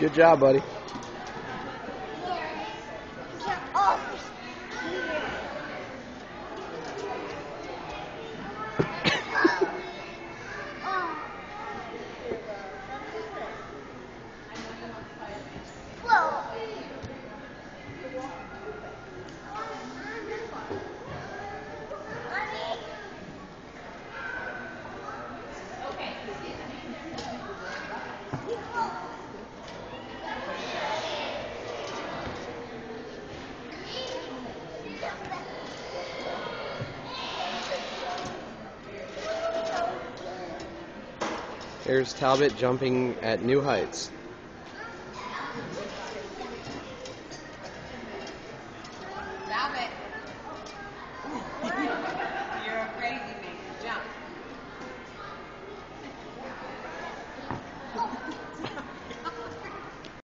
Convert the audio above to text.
Good job, buddy. Here's Talbot jumping at new heights. It.